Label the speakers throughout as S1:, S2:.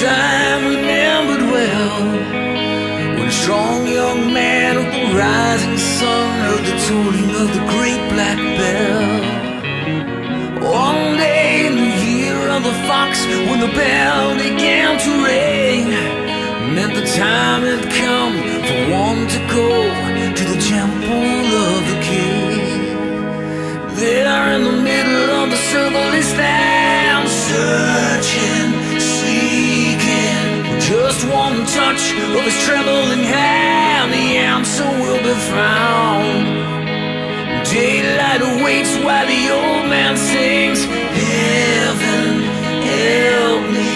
S1: time remembered well When strong young man of the rising sun Heard the tolling of the great black bell. One day in the year of the fox When the bell began to ring Meant the time had come for one to go To the temple of the king. There in the middle of the circle he stands One touch of his trembling hand. The answer will be found. Daylight awaits while the old man sings Heaven, help me.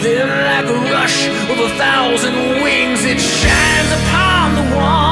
S1: Then like a rush of a thousand wings It shines upon the one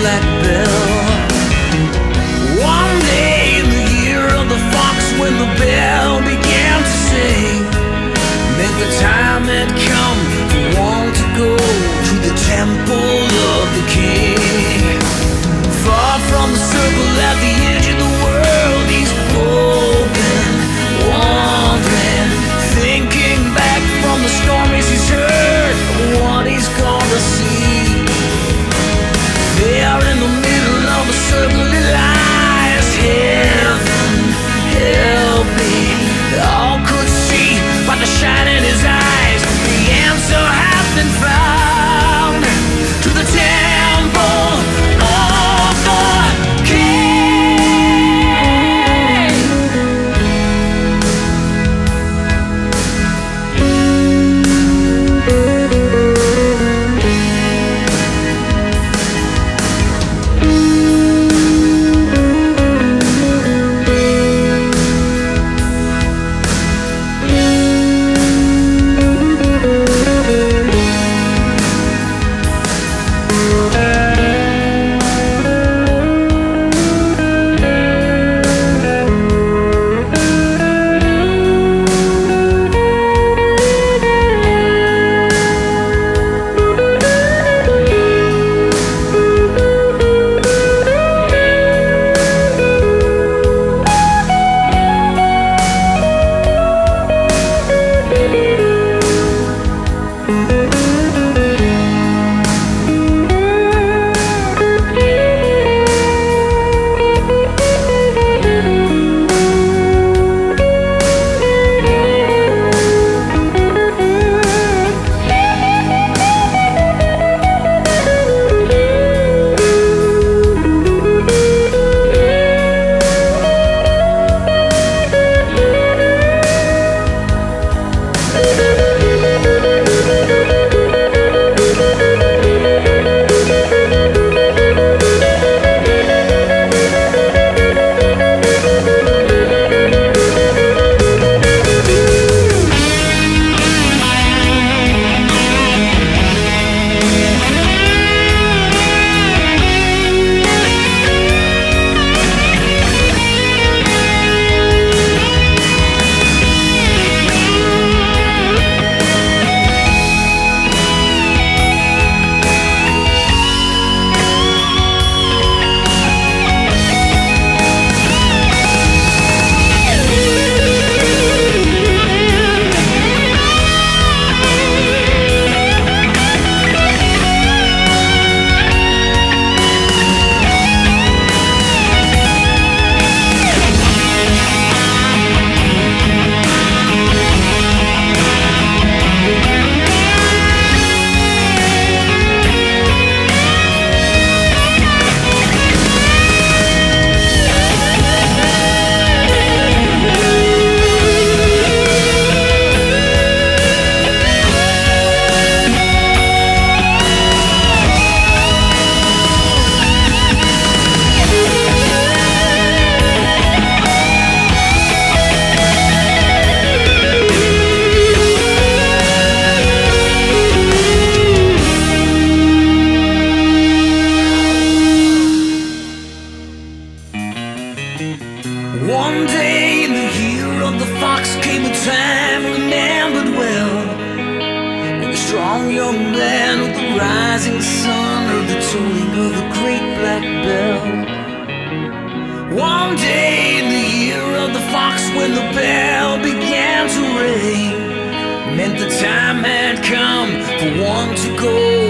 S1: black bell. One day in the year of the fox, when the bell began to sing, meant the time had come for one to go to the temple. One day in the year of the fox came a time remembered well. When the strong young man with the rising sun heard the tolling of the great black bell. One day in the year of the fox when the bell began to ring Meant the time had come for one to go.